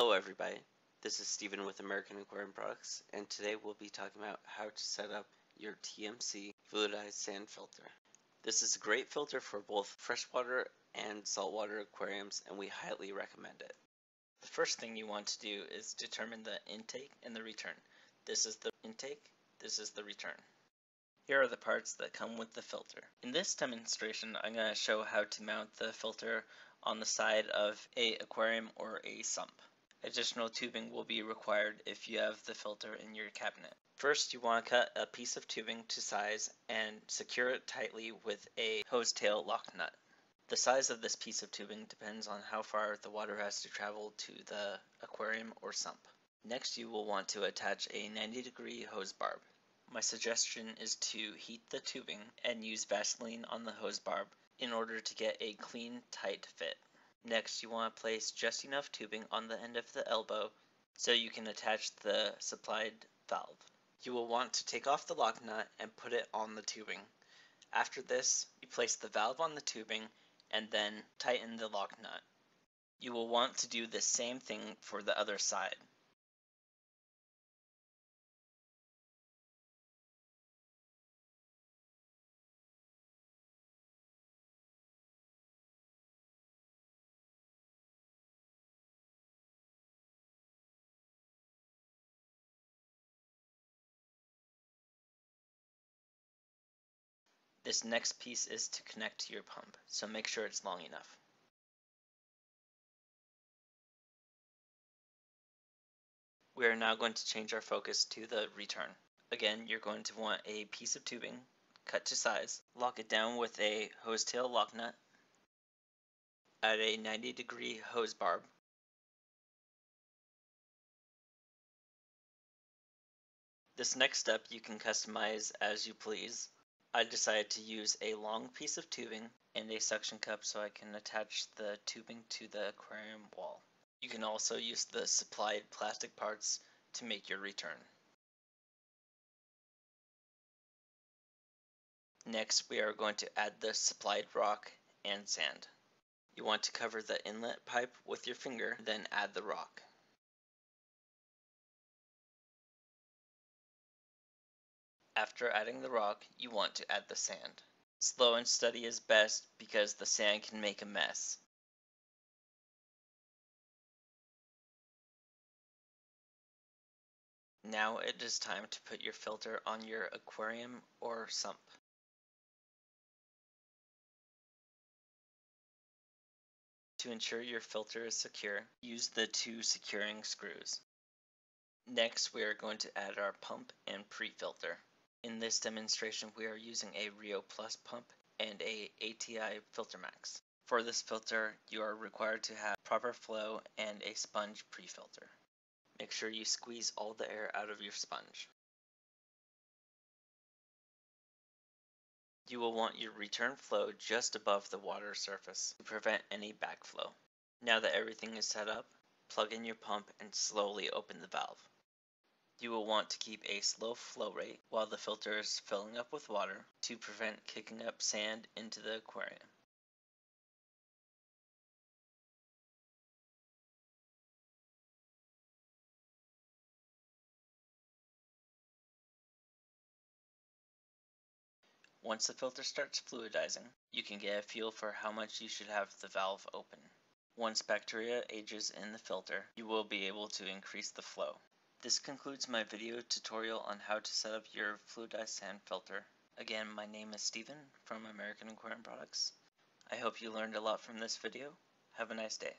Hello everybody, this is Steven with American Aquarium Products and today we'll be talking about how to set up your TMC fluidized sand filter. This is a great filter for both freshwater and saltwater aquariums and we highly recommend it. The first thing you want to do is determine the intake and the return. This is the intake, this is the return. Here are the parts that come with the filter. In this demonstration I'm going to show how to mount the filter on the side of a aquarium or a sump. Additional tubing will be required if you have the filter in your cabinet. First you want to cut a piece of tubing to size and secure it tightly with a hose tail lock nut. The size of this piece of tubing depends on how far the water has to travel to the aquarium or sump. Next you will want to attach a 90 degree hose barb. My suggestion is to heat the tubing and use Vaseline on the hose barb in order to get a clean, tight fit. Next, you want to place just enough tubing on the end of the elbow so you can attach the supplied valve. You will want to take off the lock nut and put it on the tubing. After this, you place the valve on the tubing and then tighten the lock nut. You will want to do the same thing for the other side. This next piece is to connect to your pump, so make sure it's long enough. We are now going to change our focus to the return. Again, you're going to want a piece of tubing, cut to size, lock it down with a hose tail lock nut, add a 90 degree hose barb, This next step you can customize as you please. I decided to use a long piece of tubing and a suction cup so I can attach the tubing to the aquarium wall. You can also use the supplied plastic parts to make your return. Next we are going to add the supplied rock and sand. You want to cover the inlet pipe with your finger, then add the rock. After adding the rock, you want to add the sand. Slow and steady is best because the sand can make a mess. Now it is time to put your filter on your aquarium or sump. To ensure your filter is secure, use the two securing screws. Next, we are going to add our pump and pre-filter. In this demonstration we are using a Rio Plus pump and a ATI FilterMax. For this filter you are required to have proper flow and a sponge pre-filter. Make sure you squeeze all the air out of your sponge. You will want your return flow just above the water surface to prevent any backflow. Now that everything is set up, plug in your pump and slowly open the valve. You will want to keep a slow flow rate while the filter is filling up with water to prevent kicking up sand into the aquarium. Once the filter starts fluidizing, you can get a feel for how much you should have the valve open. Once bacteria ages in the filter, you will be able to increase the flow. This concludes my video tutorial on how to set up your fluidized sand filter. Again, my name is Steven from American Aquarium Products. I hope you learned a lot from this video. Have a nice day.